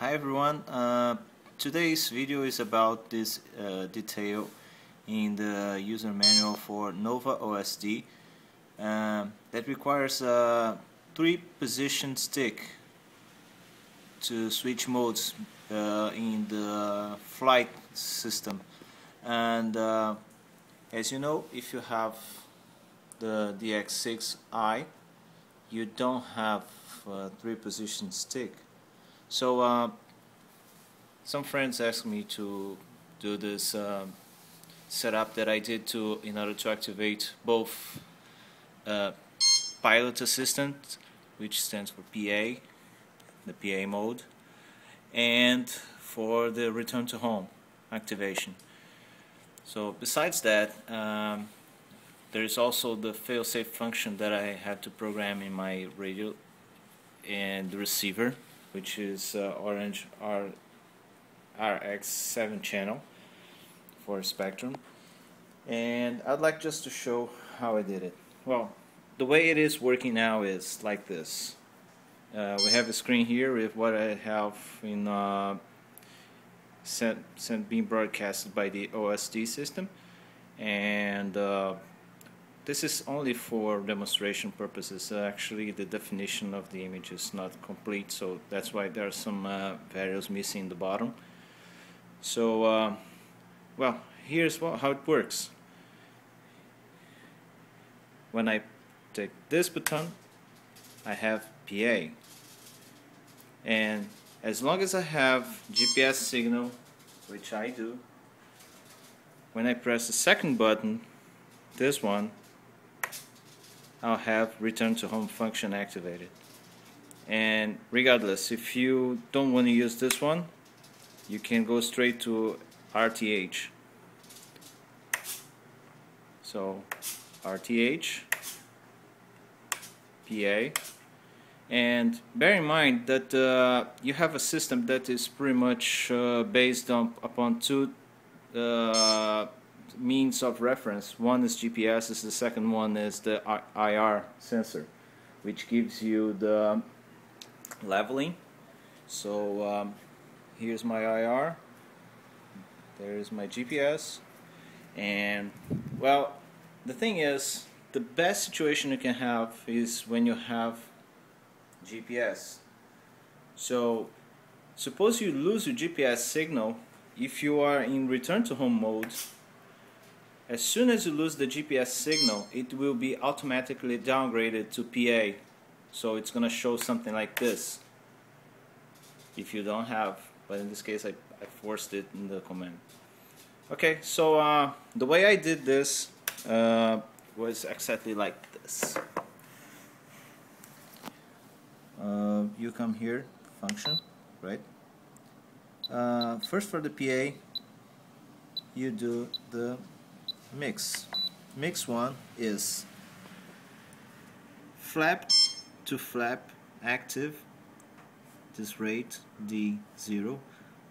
Hi everyone, uh, today's video is about this uh, detail in the user manual for Nova OSD uh, that requires a three position stick to switch modes uh, in the flight system. And uh, as you know if you have the DX6i you don't have a three position stick so uh, some friends asked me to do this uh, setup that I did to in order to activate both uh, pilot assistant, which stands for PA, the PA mode, and for the return to home activation. So besides that, um, there is also the failsafe function that I had to program in my radio and receiver which is uh, orange R RX7 channel for Spektrum. And I'd like just to show how I did it. Well the way it is working now is like this. Uh, we have a screen here with what I have in uh, sent, sent being broadcasted by the OSD system. And uh, this is only for demonstration purposes. Uh, actually, the definition of the image is not complete, so that's why there are some uh, missing in the bottom. So, uh, well, here's what, how it works. When I take this button, I have PA. And as long as I have GPS signal, which I do, when I press the second button, this one, I'll have return to home function activated. And regardless if you don't want to use this one you can go straight to RTH so RTH PA and bear in mind that uh, you have a system that is pretty much uh, based on upon two uh, means of reference. One is GPS, is the second one is the IR sensor, which gives you the leveling. So um, here's my IR, there's my GPS, and well, the thing is, the best situation you can have is when you have GPS. So suppose you lose your GPS signal if you are in return to home mode as soon as you lose the GPS signal, it will be automatically downgraded to PA. So it's going to show something like this. If you don't have, but in this case I, I forced it in the command. Okay, so uh, the way I did this uh, was exactly like this. Uh, you come here, function, right? Uh, first for the PA, you do the mix. Mix one is flap to flap active, this rate D0,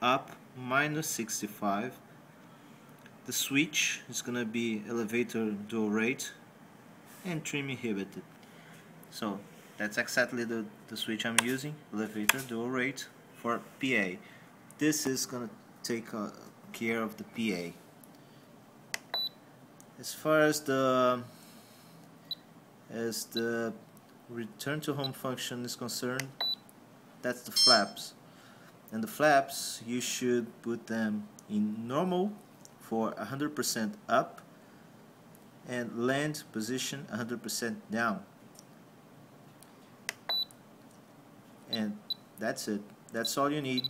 up minus 65. The switch is to be elevator dual rate and trim inhibited. So that's exactly the, the switch I'm using, elevator dual rate for PA. This is to take uh, care of the PA as far as the as the return to home function is concerned that's the flaps. And the flaps you should put them in normal for 100% up and land position 100% down. And that's it. That's all you need.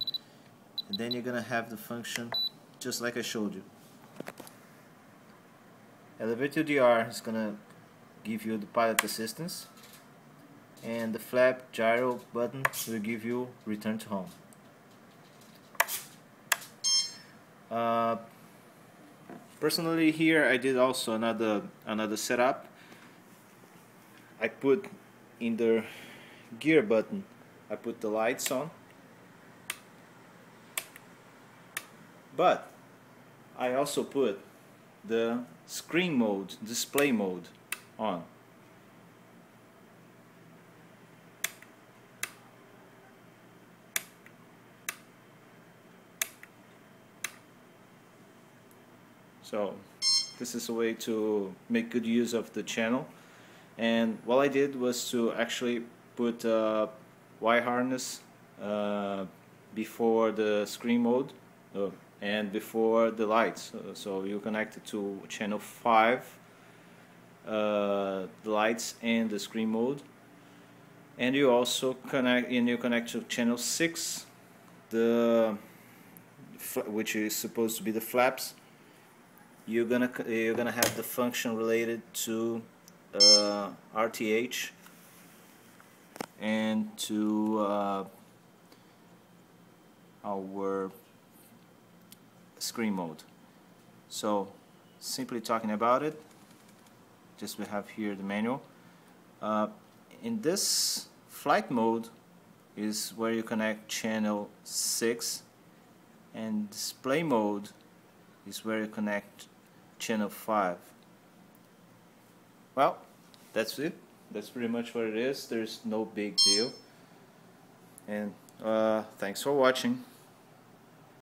And then you're gonna have the function just like I showed you Elevator DR is gonna give you the pilot assistance and the flap gyro button will give you return to home. Uh, personally here I did also another another setup. I put in the gear button I put the lights on but I also put the screen mode, display mode on. So this is a way to make good use of the channel and what I did was to actually put a wire harness uh, before the screen mode, uh, and before the lights. Uh, so you connect it to channel 5 uh, the lights and the screen mode. And you also connect and you connect to channel 6 the which is supposed to be the flaps. You're gonna you're gonna have the function related to uh, RTH and to uh, our screen mode. So simply talking about it just we have here the manual uh, in this flight mode is where you connect channel 6 and display mode is where you connect channel 5 well that's it. That's pretty much what it is. There's no big deal. And uh, thanks for watching